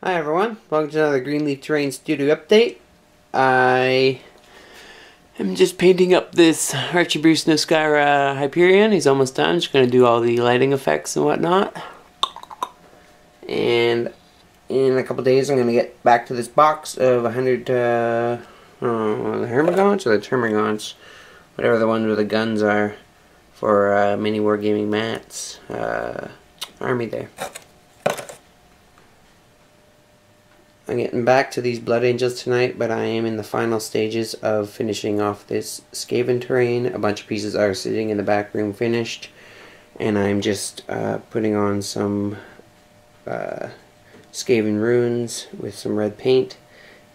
Hi everyone, welcome to another Greenleaf Terrain Studio update. I am just painting up this Archie Bruce Noskyra Hyperion. He's almost done. Just going to do all the lighting effects and whatnot. And in a couple days I'm going to get back to this box of 100 uh, uh, the Hormagaunts or the Termagants, whatever the ones where the guns are for uh, Mini Wargaming Matt's uh, army there. I'm getting back to these Blood Angels tonight, but I am in the final stages of finishing off this Skaven terrain. A bunch of pieces are sitting in the back room finished, and I'm just uh, putting on some uh, Skaven runes with some red paint,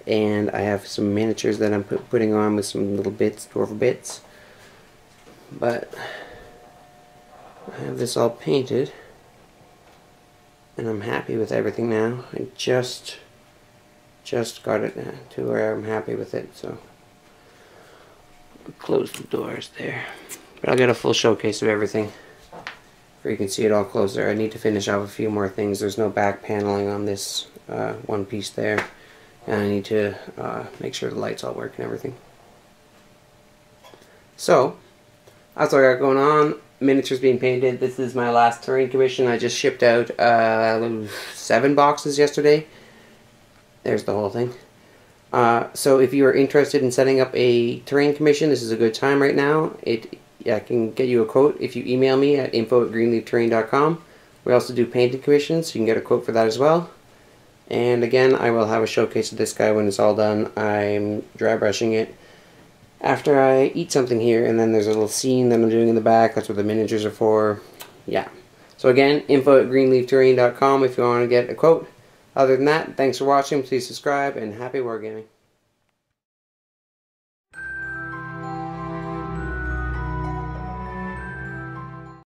and I have some miniatures that I'm put, putting on with some little bits, dwarf bits. But I have this all painted, and I'm happy with everything now. I just just got it to where I'm happy with it, so close the doors there. But I'll get a full showcase of everything where you can see it all closer. I need to finish off a few more things. There's no back paneling on this uh, one piece there. And I need to uh, make sure the lights all work and everything. So, that's what I got going on. Miniatures being painted. This is my last terrain commission. I just shipped out uh, seven boxes yesterday. There's the whole thing. Uh, so if you are interested in setting up a terrain commission, this is a good time right now. It I can get you a quote if you email me at info at greenleafterrain.com. We also do painting commissions, so you can get a quote for that as well. And again, I will have a showcase of this guy when it's all done. I'm dry brushing it after I eat something here, and then there's a little scene that I'm doing in the back. That's what the miniatures are for. Yeah. So again, info at greenleafterrain.com if you want to get a quote. Other than that, thanks for watching. Please subscribe and happy wargaming.